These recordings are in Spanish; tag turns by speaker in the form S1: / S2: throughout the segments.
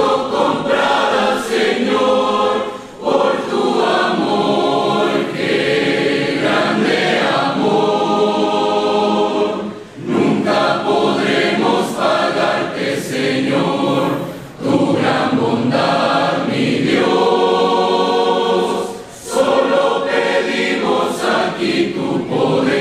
S1: Comprada, Señor, por tu amor, que grande amor. Nunca podremos pagarte, Señor, tu gran bondad, mi Dios. Solo pedimos aquí tu poder.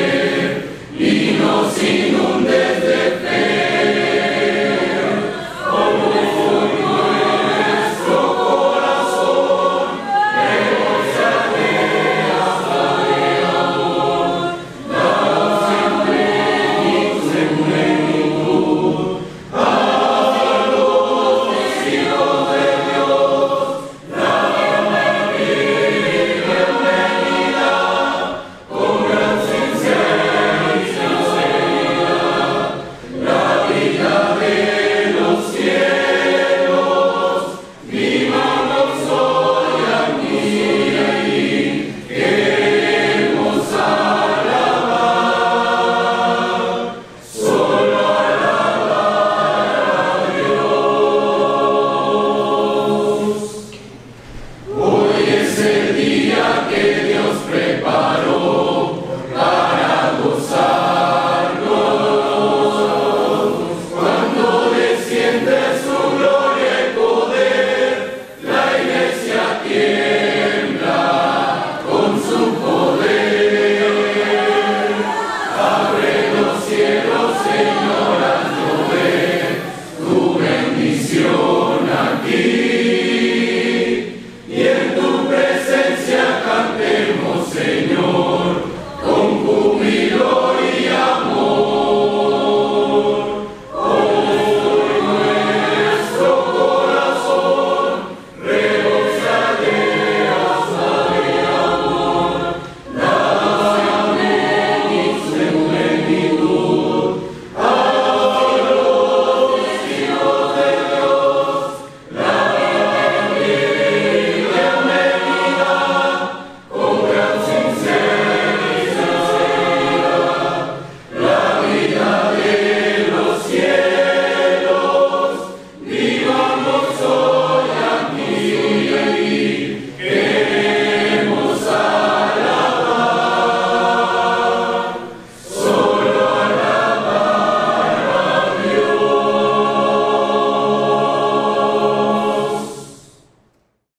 S1: again.